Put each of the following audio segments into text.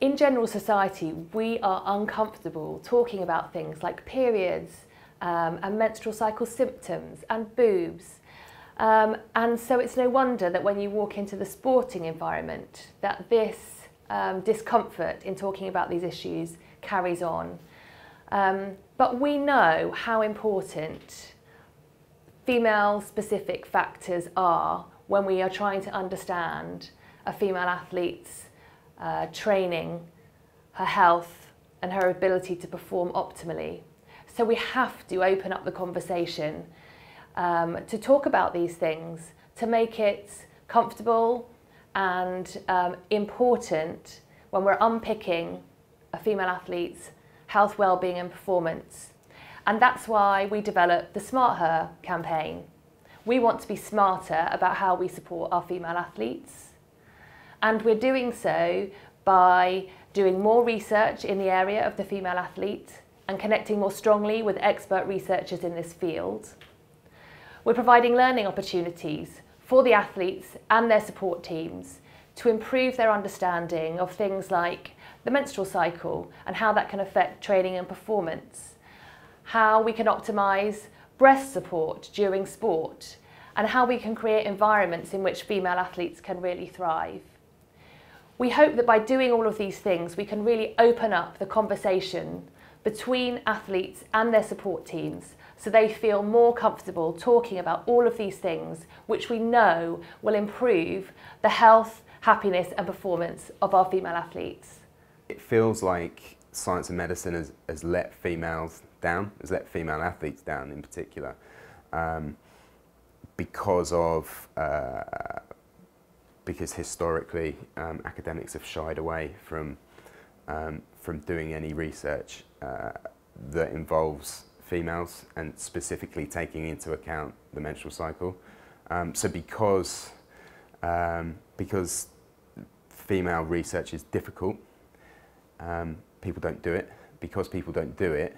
in general society, we are uncomfortable talking about things like periods um, and menstrual cycle symptoms and boobs. Um, and so it's no wonder that when you walk into the sporting environment, that this um, discomfort in talking about these issues carries on. Um, but we know how important female specific factors are when we are trying to understand a female athlete's uh, training, her health, and her ability to perform optimally. So we have to open up the conversation um, to talk about these things, to make it comfortable and um, important when we're unpicking a female athlete's health, well-being and performance. And that's why we developed the SmartHER campaign. We want to be smarter about how we support our female athletes. And we're doing so by doing more research in the area of the female athlete and connecting more strongly with expert researchers in this field. We're providing learning opportunities for the athletes and their support teams to improve their understanding of things like the menstrual cycle and how that can affect training and performance, how we can optimise breast support during sport, and how we can create environments in which female athletes can really thrive. We hope that by doing all of these things, we can really open up the conversation between athletes and their support teams so they feel more comfortable talking about all of these things, which we know will improve the health, happiness and performance of our female athletes. It feels like science and medicine has, has let females down, has let female athletes down in particular, um, because of uh, because historically um, academics have shied away from um, from doing any research uh, that involves females and specifically taking into account the menstrual cycle. Um, so because um, because female research is difficult, um, people don't do it. Because people don't do it,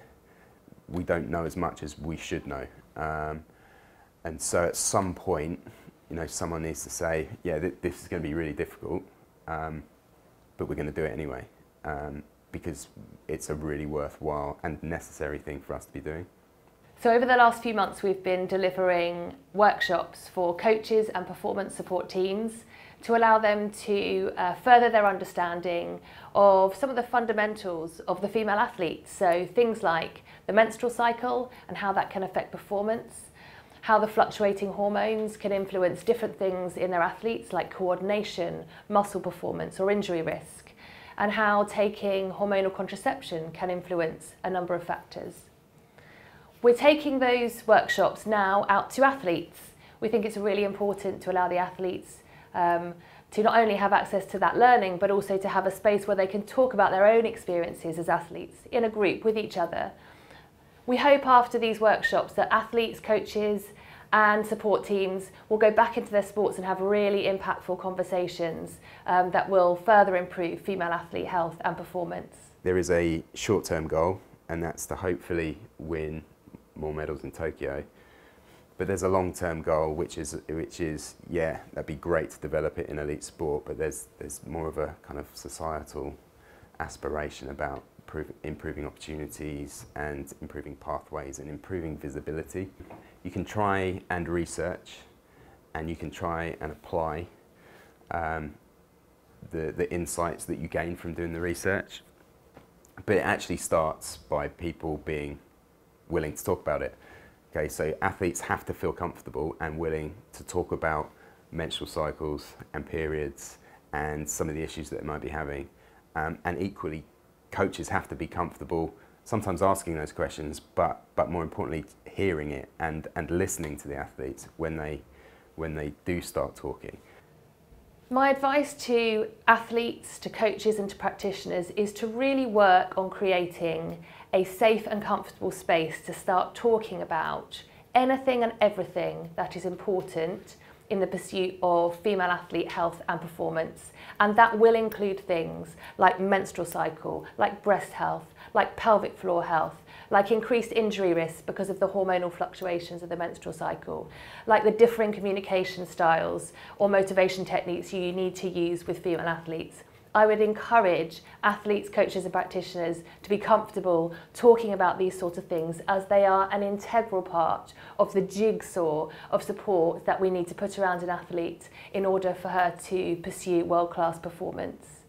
we don't know as much as we should know. Um, and so at some point, you know, someone needs to say, yeah, th this is going to be really difficult, um, but we're going to do it anyway, um, because it's a really worthwhile and necessary thing for us to be doing. So over the last few months, we've been delivering workshops for coaches and performance support teams to allow them to uh, further their understanding of some of the fundamentals of the female athlete. So things like the menstrual cycle and how that can affect performance, how the fluctuating hormones can influence different things in their athletes like coordination, muscle performance or injury risk, and how taking hormonal contraception can influence a number of factors. We're taking those workshops now out to athletes. We think it's really important to allow the athletes um, to not only have access to that learning, but also to have a space where they can talk about their own experiences as athletes in a group with each other we hope after these workshops that athletes, coaches and support teams will go back into their sports and have really impactful conversations um, that will further improve female athlete health and performance. There is a short-term goal and that's to hopefully win more medals in Tokyo. But there's a long-term goal, which is, which is, yeah, that'd be great to develop it in elite sport, but there's, there's more of a kind of societal aspiration about improving opportunities and improving pathways and improving visibility. You can try and research and you can try and apply um, the, the insights that you gain from doing the research. But it actually starts by people being willing to talk about it. Okay, so athletes have to feel comfortable and willing to talk about menstrual cycles and periods and some of the issues that they might be having. Um, and equally coaches have to be comfortable sometimes asking those questions, but, but more importantly, hearing it and, and listening to the athletes when they, when they do start talking. My advice to athletes, to coaches and to practitioners is to really work on creating a safe and comfortable space to start talking about anything and everything that is important in the pursuit of female athlete health and performance. And that will include things like menstrual cycle, like breast health, like pelvic floor health, like increased injury risk because of the hormonal fluctuations of the menstrual cycle, like the differing communication styles or motivation techniques you need to use with female athletes. I would encourage athletes, coaches and practitioners to be comfortable talking about these sort of things as they are an integral part of the jigsaw of support that we need to put around an athlete in order for her to pursue world-class performance.